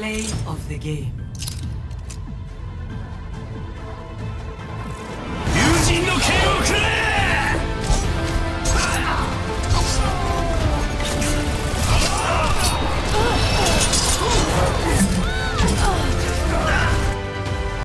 Play of the game. KO!